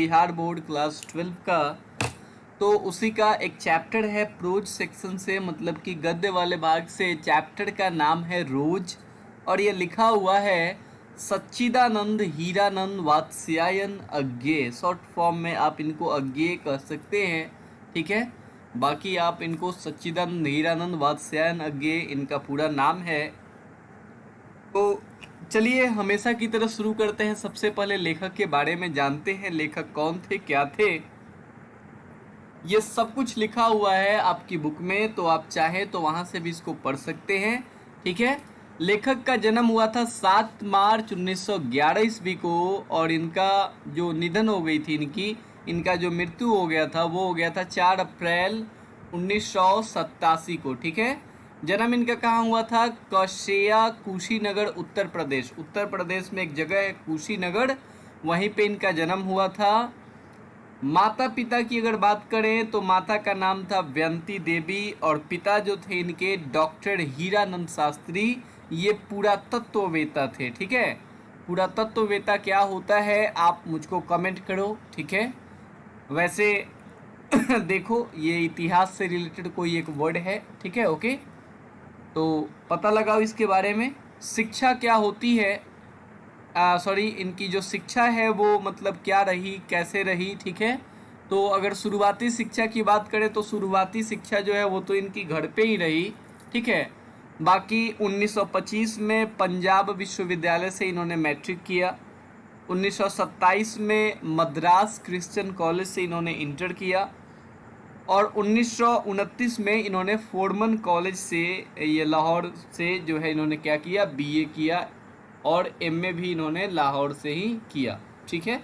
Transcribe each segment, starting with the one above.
Bihar board class twelve का। तो उसी का एक चैप्टर है प्रोज सेक्शन से मतलब कि गद्य वाले भाग से। चैप्टर का नाम है रोज और ये लिखा हुआ है, सच्चिदानंद हीरानंद वात्स्यायन अज्ञे। शॉर्ट फॉर्म में आप इनको अज्ञे कह सकते हैं, ठीक है? बाकी आप इनको सच्चिदानंद हीरानंद वात्स्यायन अज्ञे, इनका पूरा नाम है। तो चलिए हमेशा की तरह शुरू करते हैं। सबसे पहले लेखक के बारे में जानते हैं। लेखक कौन थे? क्या थे? ये सब कुछ लिखा हुआ है आपकी बुक में तो आप चाहें तो वहाँ से भी इसको पढ़ सकते हैं। ठीक है? लेखक का जन्म हुआ था सात मार्च 1911 ईस्वी को, और इनका जो निधन हो गई थी इनकी, इनका जो मृत्यु हो गया था, वो हो गया था चार अप्रैल उन्नीस सौ सत्तासी को। ठीक है? जन्म इनका कहाँ हुआ था? कौशेया कुशीनगर, उत्तर प्रदेश। उत्तर प्रदेश में एक जगह है कुशीनगर। वहीं पे इनका जन्म हुआ था। माता पिता की अगर बात करें तो माता का नाम था व्यंती देवी और पिता जो थे इनके डॉक्टर हीरानंद शास्त्री। ये पुरातत्ववेता थे, ठीक है? पुरातत्ववेता क्या होता है, आप मुझको कमेंट करो, ठीक है? वैसे, देखो, ये इतिहास से रिलेटेड कोई एक वर्ड है, ठीक है? ओके तो पता लगाओ इसके बारे में, शिक्षा क्या होती है? सॉरी इनकी जो शिक्षा है वो मतलब क्या रही, कैसे रही, ठीक है? तो अगर शुरुआती शिक्षा की बात करें तो शुरुआती शिक्षा जो है वो तो इनकी घर पे ही रही, ठीक है? बाकी 1925 में पंजाब विश्वविद्यालय से इन्होंने मैट्रिक किया 1927 में मद्रास क्रिश्चियन कॉलेज से इन्होंने इंटर किया और उन्नीस सौ उनतीस में इन्होंने फोर्मन कॉलेज से, ये लाहौर से जो है इन्होंने क्या किया? बीए किया और एमए भी इन्होंने लाहौर से ही किया। ठीक है?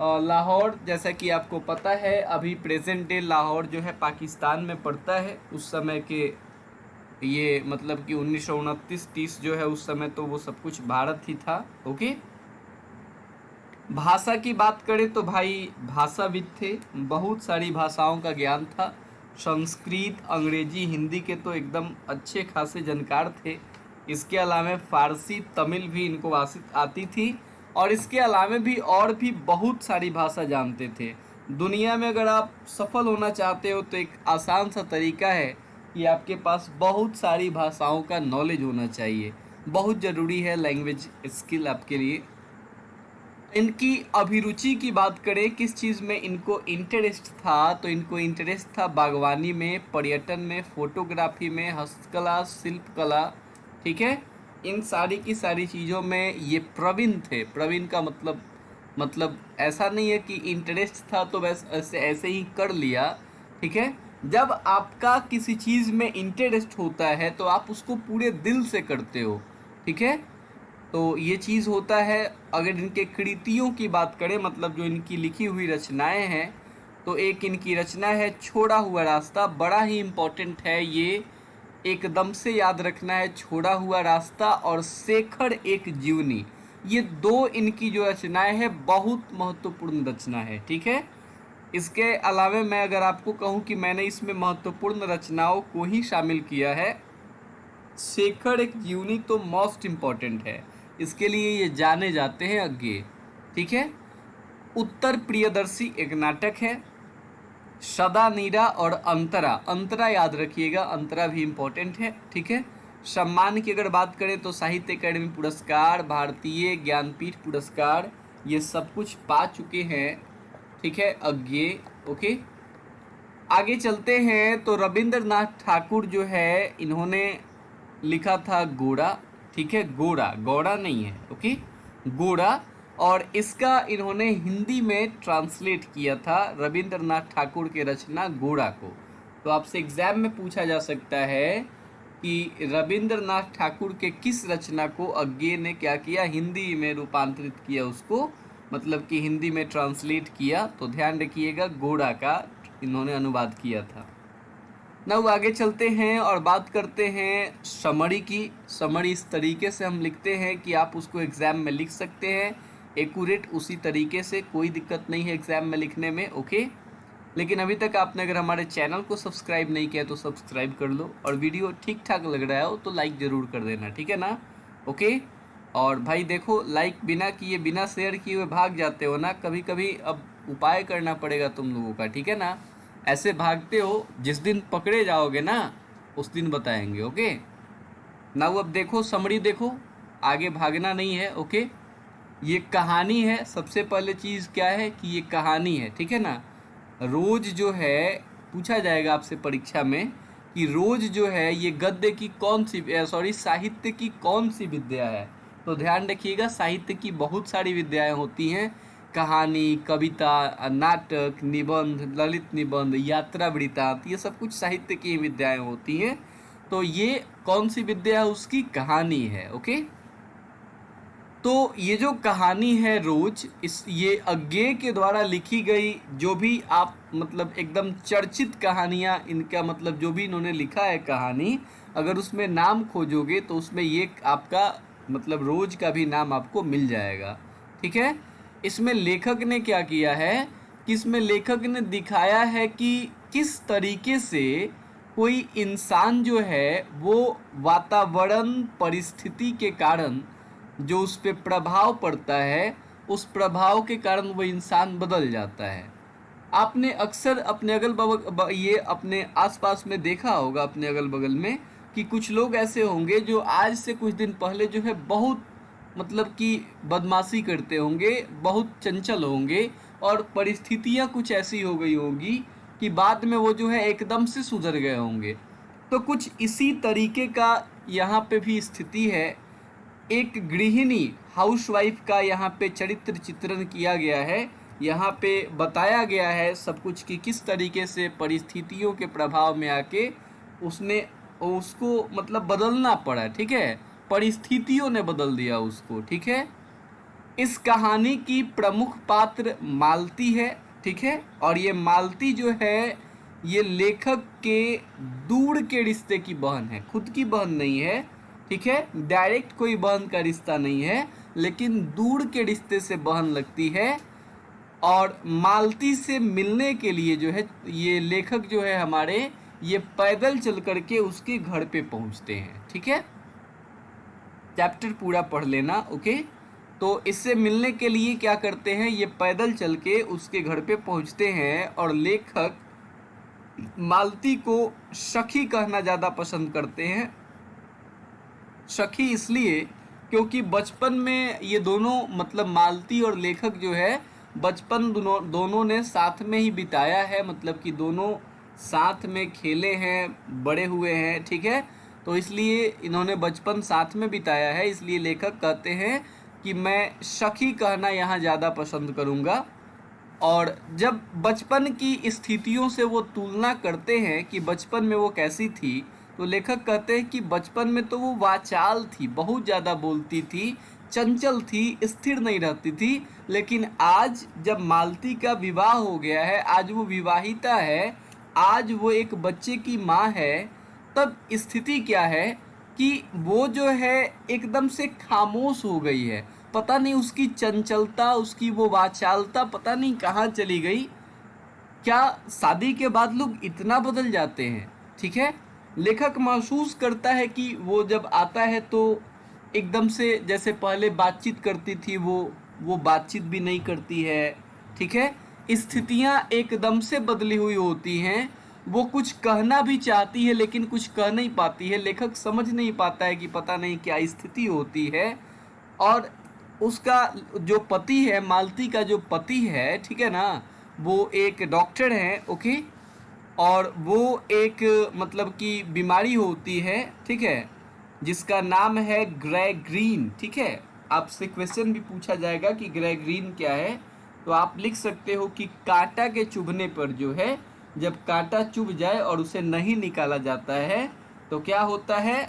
लाहौर, जैसा कि आपको पता है, अभी प्रेजेंट डे लाहौर जो है पाकिस्तान में पड़ता है। उस समय के ये मतलब कि उन्नीस सौ जो है उस समय तो वो सब कुछ भारत ही था। ओके? भाषा की बात करें तो भाई भाषाविद थे, बहुत सारी भाषाओं का ज्ञान था। संस्कृत, अंग्रेज़ी, हिंदी के तो एकदम अच्छे खासे जानकार थे। इसके अलावा फारसी, तमिल भी इनको आती थी और इसके अलावा भी और भी बहुत सारी भाषा जानते थे। दुनिया में अगर आप सफल होना चाहते हो तो एक आसान सा तरीका है कि आपके पास बहुत सारी भाषाओं का नॉलेज होना चाहिए। बहुत ज़रूरी है लैंग्वेज स्किल आपके लिए इनकी अभिरुचि की बात करें, किस चीज़ में इनको इंटरेस्ट था? तो इनको इंटरेस्ट था बागवानी में, पर्यटन में फोटोग्राफी में, हस्तकला, शिल्पकला, ठीक है? इन सारी की सारी चीज़ों में ये प्रवीण थे। प्रवीण का मतलब मतलब ऐसा नहीं है कि इंटरेस्ट था तो बस ऐसे ऐसे ही कर लिया, ठीक है? जब आपका किसी चीज़ में इंटरेस्ट होता है तो आप उसको पूरे दिल से करते हो, ठीक है? तो ये चीज़ होता है, अगर इनके कृतियों की बात करें मतलब जो इनकी लिखी हुई रचनाएँ हैं तो एक इनकी रचना है, छोड़ा हुआ रास्ता, बड़ा ही इम्पोर्टेंट है ये। एकदम से याद रखना है, छोड़ा हुआ रास्ता और शेखर एक जीवनी। ये दो इनकी जो रचनाएँ हैं, बहुत महत्वपूर्ण रचना है, ठीक है? इसके अलावा मैं अगर आपको कहूँ कि मैंने इसमें महत्वपूर्ण रचनाओं को ही शामिल किया है, शेखर एक जीवनी तो मोस्ट इंपॉर्टेंट है। इसके लिए ये जाने जाते हैं अज्ञे ठीक है? उत्तर प्रियदर्शी एक नाटक है, सदा नीरा और अंतरा। अंतरा याद रखिएगा, अंतरा भी इम्पोर्टेंट है, ठीक है? सम्मान की अगर बात करें तो साहित्य अकेडमी पुरस्कार, भारतीय ज्ञानपीठ पुरस्कार, ये सब कुछ पा चुके हैं। ठीक है? अज्ञे ओके? आगे चलते हैं तो रविंद्रनाथ ठाकुर जो है, इन्होंने लिखा था गोड़ा ठीक है? गोड़ा। गौड़ा नहीं है, ओके? गोड़ा। और इसका इन्होंने हिंदी में ट्रांसलेट किया था रविंद्रनाथ ठाकुर के रचना गोड़ा को। तो आपसे एग्ज़ाम में पूछा जा सकता है कि रविंद्रनाथ ठाकुर के किस रचना को अज्ञे ने क्या किया? हिंदी में रूपांतरित किया उसको मतलब कि हिंदी में ट्रांसलेट किया। तो ध्यान रखिएगा, गोड़ा का इन्होंने अनुवाद किया था। नव आगे चलते हैं और बात करते हैं समरी की। समरी इस तरीके से हम लिखते हैं कि आप उसको एग्ज़ाम में लिख सकते हैं। एकूरेट उसी तरीके से, कोई दिक्कत नहीं है एग्ज़ाम में लिखने में ओके लेकिन अभी तक आपने अगर हमारे चैनल को सब्सक्राइब नहीं किया तो सब्सक्राइब कर लो और वीडियो ठीक ठाक लग रहा हो तो लाइक ज़रूर कर देना, ठीक है ना? ओके और भाई देखो लाइक बिना किए, बिना शेयर किए हुए भाग जाते हो ना कभी कभी अब उपाय करना पड़ेगा तुम लोगों का, ठीक है ना? ऐसे भागते हो, जिस दिन पकड़े जाओगे ना, उस दिन बताएँगे ओके ना अब देखो समरी देखो। आगे भागना नहीं है ओके ये कहानी है, सबसे पहले चीज़ क्या है कि ये कहानी है, ठीक है ना? रोज जो है, पूछा जाएगा आपसे परीक्षा में कि रोज जो है, ये गद्य की कौन सी सॉरी साहित्य की कौन सी विद्या है? तो ध्यान रखिएगा, साहित्य की बहुत सारी विद्याएँ होती हैं। कहानी, कविता, नाटक, निबंध, ललित निबंध, यात्रा वृत्तांत, ये सब कुछ साहित्य की विद्याएँ होती हैं। तो ये कौन सी विद्या है? उसकी कहानी है, ओके? तो ये जो कहानी है रोज, इस, ये अज्ञे के द्वारा लिखी गई जो भी आप मतलब एकदम चर्चित कहानियाँ, इनका मतलब जो भी इन्होंने लिखा है कहानी, अगर उसमें नाम खोजोगे तो उसमें ये आपका मतलब रोज का भी नाम आपको मिल जाएगा, ठीक है? इसमें लेखक ने क्या किया है? कि इसमें लेखक ने दिखाया है कि किस तरीके से कोई इंसान जो है, वो वातावरण परिस्थिति के कारण जो उस पर प्रभाव पड़ता है, उस प्रभाव के कारण वो इंसान बदल जाता है। आपने अक्सर अपने अगल बगल ये अपने आसपास में देखा होगा, अपने अगल बगल में, कि कुछ लोग ऐसे होंगे जो आज से कुछ दिन पहले जो है बहुत मतलब कि बदमाशी करते होंगे, बहुत चंचल होंगे और परिस्थितियाँ कुछ ऐसी हो गई होंगी कि बाद में वो जो है एकदम से सुधर गए होंगे। तो कुछ इसी तरीके का यहाँ पे भी स्थिति है। एक गृहिणी हाउसवाइफ का यहाँ पे चरित्र चित्रण किया गया है। यहाँ पे बताया गया है सब कुछ कि किस तरीके से परिस्थितियों के प्रभाव में आके उसने उसको मतलब बदलना पड़ा, ठीक है? परिस्थितियों ने बदल दिया उसको, ठीक है? इस कहानी की प्रमुख पात्र मालती है, ठीक है? और ये मालती जो है, ये लेखक के दूर के रिश्ते की बहन है, खुद की बहन नहीं है, ठीक है? डायरेक्ट कोई बहन का रिश्ता नहीं है, लेकिन दूर के रिश्ते से बहन लगती है, और मालती से मिलने के लिए जो है, ये लेखक जो है हमारे, ये पैदल चल करके उसके घर पे पहुँचते हैं, ठीक है? चैप्टर पूरा पढ़ लेना, ओके? तो इससे मिलने के लिए क्या करते हैं, ये पैदल चल के उसके घर पे पहुँचते हैं और लेखक मालती को सखी कहना ज़्यादा पसंद करते हैं। सखी इसलिए क्योंकि बचपन में ये दोनों मतलब मालती और लेखक जो है, बचपन दोनों दोनों ने साथ में ही बिताया है मतलब कि दोनों साथ में खेले हैं, बड़े हुए हैं, ठीक है? तो इसलिए इन्होंने बचपन साथ में बिताया है, इसलिए लेखक कहते हैं कि मैं सखी कहना यहाँ ज़्यादा पसंद करूँगा। और जब बचपन की स्थितियों से वो तुलना करते हैं कि बचपन में वो कैसी थी तो लेखक कहते हैं कि बचपन में तो वो वाचाल थी, बहुत ज़्यादा बोलती थी, चंचल थी, स्थिर नहीं रहती थी। लेकिन आज जब मालती का विवाह हो गया है, आज वो विवाहिता है, आज वो एक बच्चे की माँ है तब स्थिति क्या है कि वो जो है एकदम से खामोश हो गई है। पता नहीं उसकी चंचलता, उसकी वो वाचालता पता नहीं कहाँ चली गई। क्या शादी के बाद लोग इतना बदल जाते हैं, ठीक है? लेखक महसूस करता है कि वो जब आता है तो एकदम से जैसे पहले बातचीत करती थी वो वो बातचीत भी नहीं करती है, ठीक है? स्थितियाँ एकदम से बदली हुई होती हैं। वो कुछ कहना भी चाहती है, लेकिन कुछ कह नहीं पाती है। लेखक समझ नहीं पाता है कि पता नहीं क्या स्थिति होती है। और उसका जो पति है, मालती का जो पति है, ठीक है ना, वो एक डॉक्टर है, ओके? और वो एक मतलब कि बीमारी होती है, ठीक है? जिसका नाम है ग्रे ग्रीन ठीक है? आपसे क्वेश्चन भी पूछा जाएगा कि ग्रे ग्रीन क्या है? तो आप लिख सकते हो कि कांटा के चुभने पर जो है जब कांटा चुभ जाए और उसे नहीं निकाला जाता है तो क्या होता है?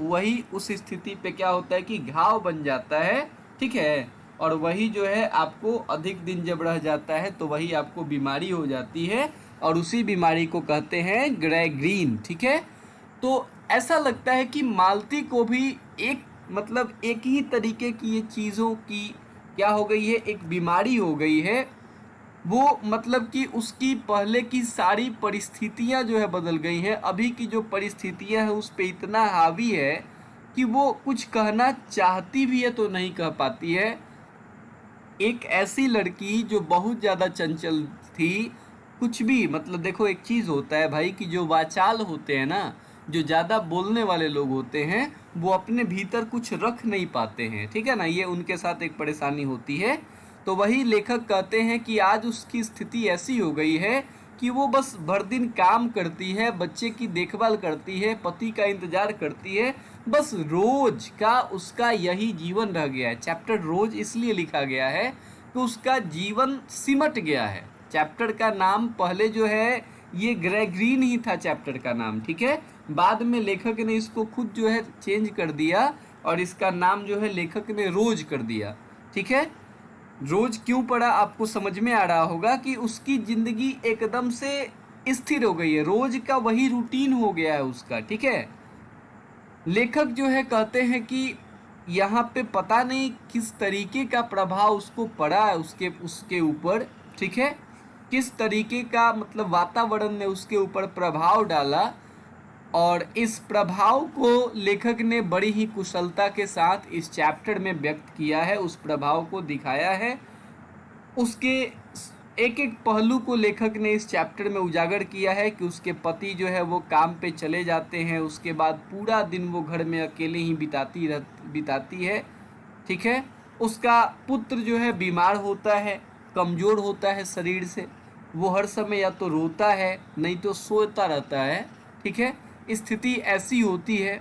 वही उस स्थिति पे क्या होता है कि घाव बन जाता है, ठीक है? और वही जो है आपको अधिक दिन जब रह जाता है तो वही आपको बीमारी हो जाती है, और उसी बीमारी को कहते हैं ग्रे ग्रीन ठीक है? तो ऐसा लगता है कि मालती को भी एक मतलब एक ही तरीके की ये चीज़ों की क्या हो गई है? एक बीमारी हो गई है वो मतलब कि उसकी पहले की सारी परिस्थितियाँ जो है बदल गई हैं। अभी की जो परिस्थितियाँ हैं, उस पर इतना हावी है कि वो कुछ कहना चाहती भी है तो नहीं कह पाती है। एक ऐसी लड़की जो बहुत ज़्यादा चंचल थी, कुछ भी मतलब देखो एक चीज़ होता है भाई कि जो वाचाल होते हैं ना, जो ज़्यादा बोलने वाले लोग होते हैं, वो अपने भीतर कुछ रख नहीं पाते हैं। ठीक है ना? ये उनके साथ एक परेशानी होती है। तो वही लेखक कहते हैं कि आज उसकी स्थिति ऐसी हो गई है कि वो बस भर दिन काम करती है, बच्चे की देखभाल करती है, पति का इंतज़ार करती है, बस रोज का उसका यही जीवन रह गया है। चैप्टर रोज इसलिए लिखा गया है कि उसका जीवन सिमट गया है। चैप्टर का नाम पहले जो है, ये ग्रेग्रीन ही था चैप्टर का नाम, ठीक है? बाद में लेखक ने इसको खुद जो है चेंज कर दिया और इसका नाम जो है लेखक ने रोज कर दिया, ठीक है? रोज क्यों पढ़ा आपको समझ में आ रहा होगा कि उसकी ज़िंदगी एकदम से स्थिर हो गई है। रोज का वही रूटीन हो गया है उसका, ठीक है? लेखक जो है कहते हैं कि यहाँ पे पता नहीं किस तरीके का प्रभाव उसको पड़ा है उसके उसके ऊपर, ठीक है? किस तरीके का मतलब वातावरण ने उसके ऊपर प्रभाव डाला और इस प्रभाव को लेखक ने बड़ी ही कुशलता के साथ इस चैप्टर में व्यक्त किया है, उस प्रभाव को दिखाया है। उसके एक एक पहलू को लेखक ने इस चैप्टर में उजागर किया है कि उसके पति जो है वो काम पे चले जाते हैं, उसके बाद पूरा दिन वो घर में अकेले ही बिताती रह, बिताती है, ठीक है? उसका पुत्र जो है बीमार होता है, कमज़ोर होता है शरीर से, वो हर समय या तो रोता है, नहीं तो सोता रहता है, ठीक है? स्थिति ऐसी होती है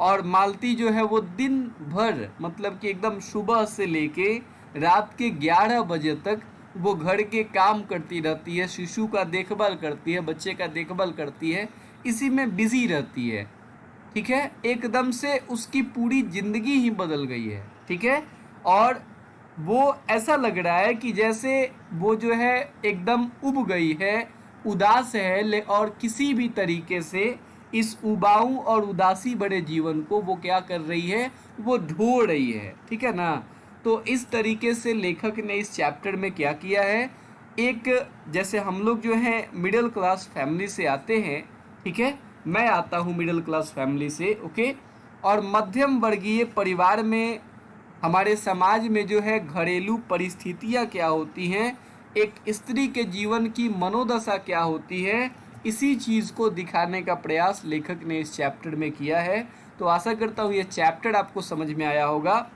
और मालती जो है वो दिन भर मतलब कि एकदम सुबह से लेके रात के 11 बजे तक वो घर के काम करती रहती है, शिशु का देखभाल करती है, बच्चे का देखभाल करती है, इसी में बिज़ी रहती है। ठीक है? एकदम से उसकी पूरी ज़िंदगी ही बदल गई है। ठीक है? और वो ऐसा लग रहा है कि जैसे वो जो है, एकदम उब गई है, उदास है, ले और किसी भी तरीके से इस उबाऊ और उदासी बड़े जीवन को वो क्या कर रही है? वो ढो रही है, ठीक है ना? तो इस तरीके से लेखक ने इस चैप्टर में क्या किया है? एक, जैसे हम लोग जो है मिडिल क्लास फैमिली से आते हैं, ठीक है? मैं आता हूँ मिडिल क्लास फैमिली से ओके और मध्यम वर्गीय परिवार में हमारे समाज में जो है, घरेलू परिस्थितियाँ क्या होती हैं? एक स्त्री के जीवन की मनोदशा क्या होती है? इसी चीज़ को दिखाने का प्रयास लेखक ने इस चैप्टर में किया है। तो आशा करता हूँ ये चैप्टर आपको समझ में आया होगा।